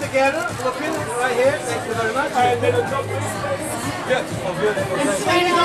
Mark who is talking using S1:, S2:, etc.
S1: together? looking right here. Thank you very much.
S2: And then a couple of
S3: Yes,